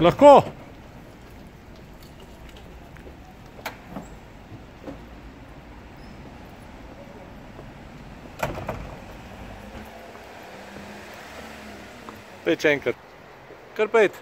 Lahko. Pejč enkrat. Kar pejt.